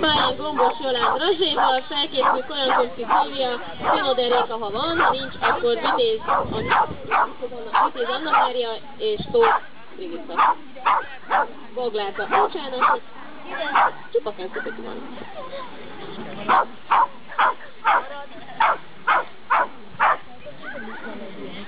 Pályán gombos Jolán Rozséval felkészül olyan Komszik Lívia, Szilode Réka, ha van, nincs, akkor Vitéz, Vitéz Anna Mária és Tóth Brigitta. Boglárka Bocsának, csupakán szöpöki van.